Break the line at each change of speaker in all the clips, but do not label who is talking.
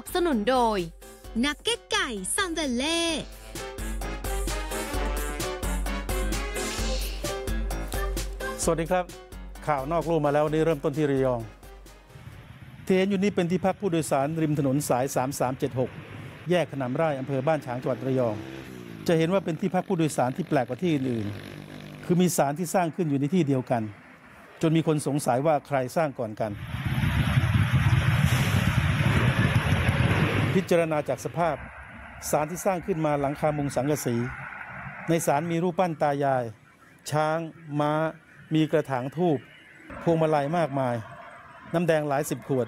นับสนุนโดย นักเก็ตไก่ซันเดเล่
สวัสดีครับ ข่าวนอกลู่มาแล้ววันนี้เริ่มต้นที่ระยองที่เห็นอยู่นี้เป็นที่พักผู้โดยสารริมถนนสาย 3376 แยกขนามไร่อำเภอบ้านฉางจังหวัดระยอง จะเห็นว่าเป็นที่พักผู้โดยสารที่แปลกกว่าที่อื่นๆคือมีสารที่สร้างขึ้นอยู่ในที่เดียวกัน จนมีคนสงสัยว่าใครสร้างก่อนกัน พิจารณาจากสภาพสารที่สร้างขึ้นมาหลังคามุงสังกะสี ในสารมีรูปปั้นตายาย ช้าง ม้า มีกระถางทูบพวงมาลัยมากมาย น้ำแดงหลายสิบขวด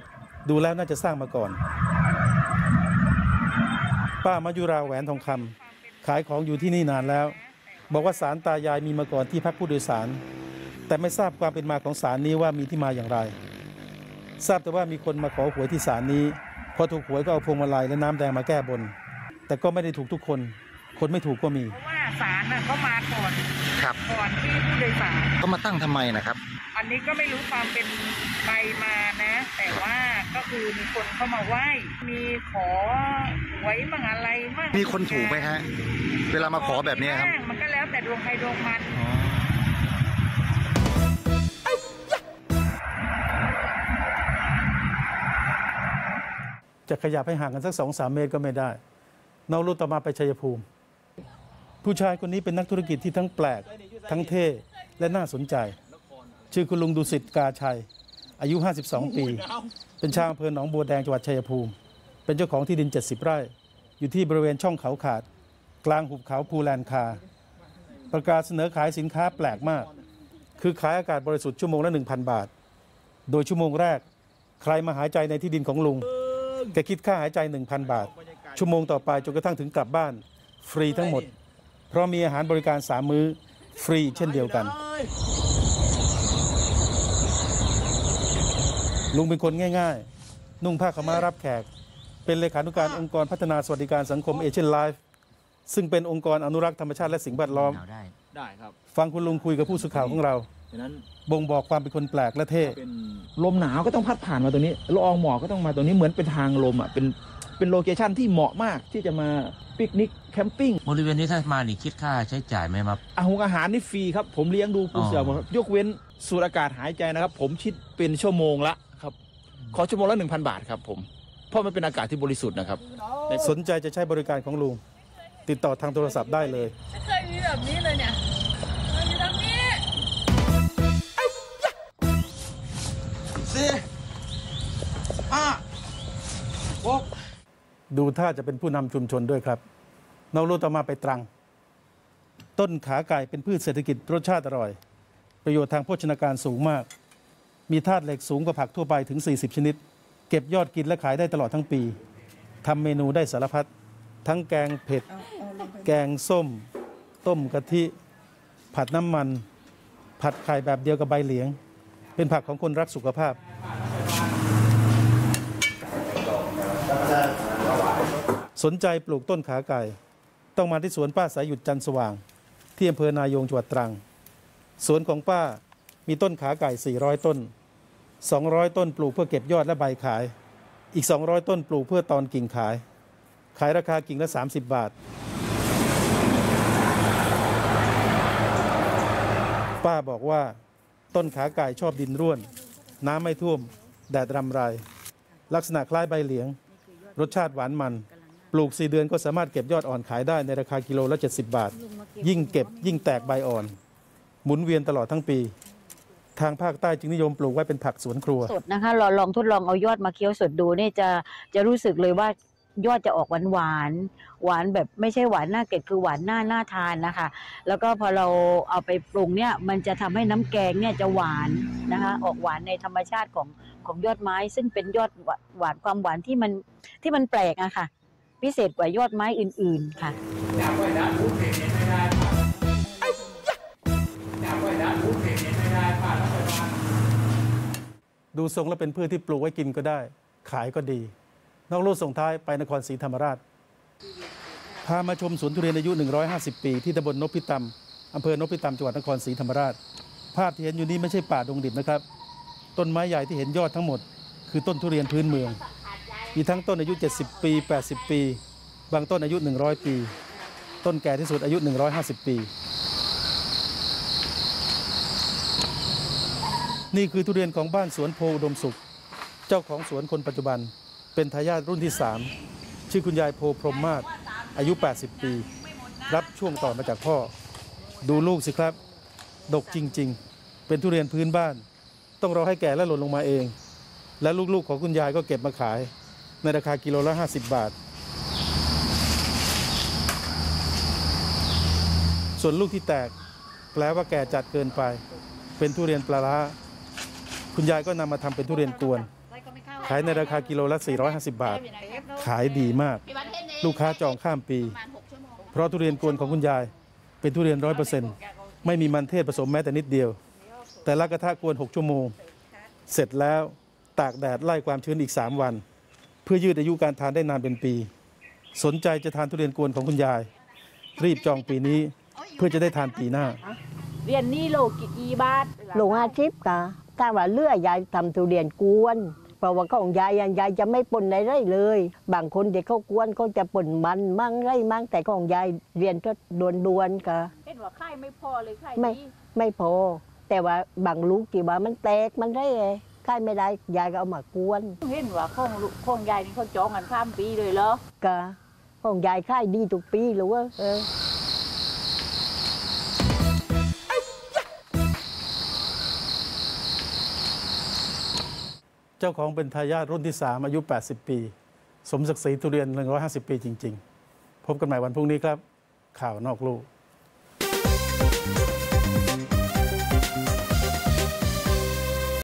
ดูแล้วน่าจะสร้างมาก่อน ป้ามายุราแหวนทองคำขายของอยู่ที่นี่นานแล้ว บอกว่าสารตายายมีมาก่อนที่พักผู้โดยสาร แต่ไม่ทราบความเป็นมาของสารนี้ว่ามีที่มาอย่างไร ทราบแต่ว่ามีคนมาขอหวยที่ศาลนี้ อถูกหวยก็เอาพวงมาลัยและน้ำแดงมาแก้บน แต่ก็ไม่ได้ถูกทุกคน คนไม่ถูกก็มี
เพราะว่าศาลน่ะเขามาก่อน
ครับ
ก่อนที่ผู้โดยสาร
ก็มาตั้งทำไมนะครับ
อันนี้ก็ไม่รู้ความเป็นไปมานะ แต่ว่าก็คือมีคนเข้ามาไหว้ มีขอไว้มั่งอะไรมั่ง
มีคนถูกไหมฮะ เวลามาขอแบบเนี้ยครับ
มันก็แล้วแต่ดวงใครดวงมัน
จะขยับให้ห่างกันสักสองสามเมตรก็ไม่ได้นอกลู่ต่อมาไปชัยภูมิ ผู้ชายคนนี้เป็นนักธุรกิจที่ทั้งแปลก ทั้งเท่และน่าสนใจ ชื่อคุณลุงดุสิตกาชัย อายุ 52 ปี เป็นชาวอำเภอหนองบัวแดงจังหวัดชัยภูมิ เป็นเจ้าของที่ดิน 70 ไร่ อยู่ที่บริเวณช่องเขาขาด กลางหุบเขาภูแลนคา ประกาศเสนอขายสินค้าแปลกมาก คือขายอากาศบริสุทธิ์ชั่วโมงละ 1,000 บาท โดยชั่วโมงแรก ใครมาหายใจในที่ดินของลุง แกคิดค่าหายใจ 1,000 บาท ชั่วโมงต่อไปจนกระทั่งถึงกลับบ้าน ฟรีทั้งหมด เพราะมีอาหารบริการ3มื้อฟรีเช่นเดียวกัน ลุงเป็นคนง่าย ๆ นุ่งผ้าขาวม้ารับแขก เป็นเลขานุการองค์กรพัฒนาสวัสดิการสังคมเอเชียนไลฟ์ซึ่งเป็นองค์กรอนุรักษ์ธรรมชาติและสิ่งแวดล้อม
ได้
ได้ครับ
ฟังคุณลุงคุยกับผู้สื่อข่าวของเรา
ฉะนั้น
บ่งบอกความเป็นคนแปลกและเท่
เป็น
ลมหนาวก็ต้องพัดผ่านมาตรงนี้ละอองหมอกก็ต้องมาตรงนี้เหมือนเป็นทางลมอะเป็นเป็นโลเคชั่นที่เหมาะมากที่จะมาปิกนิกแคมปิ้ง
บริเวณนี้ถ้ามานี่คิดค่าใช้จ่ายไหมครับ
อาหงอาหารนี่ฟรีครับ ผมเลี้ยงดูปู
อ๋อ
เสือหมดครับยกเว้นสูดอากาศหายใจนะครับ ผมคิดเป็นชั่วโมงละครับ ขอชั่วโมงละหนึ่งพันบาทครับผมเพราะมันเป็นอากาศที่บริสุทธิ์นะครับ
สนใจจะใช้บริการของลุงติดต่อทางโทรศัพท์ได้เลย
เคยมีแบบนี้เลยเนี่ย
สี่ห้าหก
ดูท่าจะเป็นผู้นำชุมชนด้วยครับนอกลู่ต่อมาไปตรัง ต้นขาไก่เป็นพืชเศรษฐกิจรสชาติอร่อย ประโยชน์ทางโภชนาการสูงมาก มีธาตุเหล็กสูงกว่าผักทั่วไปถึง 40 ชนิด เก็บยอดกินและขายได้ตลอดทั้งปีทำเมนูได้สารพัดทั้งแกงเผ็ด แกงส้ม ต้มกะทิ ผัดน้ำมัน ผัดไข่แบบเดียวกับใบเหลียง เป็นผักของคนรักสุขภาพ สนใจปลูกต้นขาไก่ ต้องมาที่สวนป้าสายหยุดจันทร์สว่าง ที่อำเภอนายงจังหวัดตรัง สวนของป้ามีต้นขาไก่ 400 ต้น 200 ต้นปลูกเพื่อเก็บยอดและใบขาย อีก 200 ต้นปลูกเพื่อตอนกิ่งขาย ขายราคากิ่งละ 30 บาท ป้าบอกว่า ต้นขาไก่ชอบดินร่วน น้ำไม่ท่วม แดดรำไรลักษณะคล้ายใบเหลียง รสชาติหวานมัน ปลูก 4 เดือนก็สามารถเก็บยอดอ่อนขายได้ในราคากิโลละ 70 บาท ยิ่งเก็บยิ่งแตกใบอ่อน หมุนเวียนตลอดทั้งปี ทางภาคใต้จึงนิยมปลูกไว้เป็นผักสวนครัว
สดนะคะเราลองทดลองเอายอดมาเคี้ยวสดดูเนี่ยจะจะรู้สึกเลยว่า ยอดจะออกหวานหวานหวานแบบไม่ใช่หวานหน้าเกล็ดคือหวานหน้าหน้าทานนะคะ แล้วก็พอเราเอาไปปรุงเนี่ยมันจะทำให้น้ำแกงเนี่ยจะหวานนะคะออกหวานในธรรมชาติของของยอดไม้ ซึ่งเป็นยอดหวานหวานความหวานที่มันที่มันแปลกอะค่ะ พิเศษกว่ายอดไม้อื่น ๆค่ะ
ดูทรงแล้วเป็นพืชที่ปลูกไว้กินก็ได้ ขายก็ดี นอกลู่ส่งท้ายไปนครศรีธรรมราช พามาชมสวนทุเรียนอายุ 150 ปี ที่ตำบลนพิตำอำเภอนพิตำจังหวัดนครศรีธรรมราช ภาพที่เห็นอยู่นี้ไม่ใช่ป่าดงดิบนะครับ ต้นไม้ใหญ่ที่เห็นยอดทั้งหมด คือต้นทุเรียนพื้นเมือง มีทั้งต้นอายุ 70 ปี 80 ปี บางต้นอายุ 100 ปี ต้นแก่ที่สุดอายุ 150 ปีนี่คือทุเรียนของบ้านสวนโพอุดมสุข เจ้าของสวนคนปัจจุบัน เป็นทายาทรุ่นที่ 3 ชื่อคุณยายโพพรหมมาศอายุ 80 ปี รับช่วงต่อมาจากพ่อ ดูลูกสิครับ ดกจริง ๆ เป็นทุเรียนพื้นบ้าน ต้องรอให้แก่และหล่นลงมาเอง และลูกๆของคุณยายก็เก็บมาขาย ในราคากิโลละ 50 บาท ส่วนลูกที่แตก แปลว่าแก่จัดเกินไป เป็นทุเรียนปลาร้าคุณยายก็นำมาทำเป็นทุเรียนกวน ขายในราคากิโลละ 450 บาท ขายดีมาก ลูกค้าจองข้ามปี เพราะทุเรียนกวนของคุณยาย เป็นทุเรียนร้อยเปอร์เซ็นต์ไม่มีมันเทศผสมแม้แต่นิดเดียว แต่ละกระทะกวน 6 ชั่วโมง เสร็จแล้วตากแดดไล่ความชื้นอีก 3 วัน เพื่อยืดอายุการทานได้นานเป็นปี สนใจจะทานทุเรียนกวนของคุณยาย รีบจองปีนี้ เพื่อจะได้ทานปีหน้า
เรียนนี่โลกี่บาท
โลห้าสิบกะถ้าว่าเลือยายทำทุเรียนกวน เพราะว่าของยายอะยายจะไม่ปนอะไรเลย บางคนที่เขากวนเขาจะปนมันมั่งไรมั่งแต่ของยายเรียนก็ดวนๆกะ
เห็นว่าไข่ไม่พอเลยไข่
ไม่
นี่
ไม่พอ แต่ว่าบางลูกที่ว่ามันแตกมันได้ไงค่ายไม่ได้ยายก็เอามากวน
เห็นว่าของลูกของยายนี่เขาจองกันข้ามปีเลยเหรอ กะ
ของยายค่ายดีทุกปีหรือว่าเออ
เจ้าของเป็นทายาทรุ่นที่ 3 อายุ 80 ปี สมศักดิ์ศรีทุเรียน 150 ปีจริง ๆ พบกันใหม่วันพรุ่งนี้ครับ ข่าวนอกลูก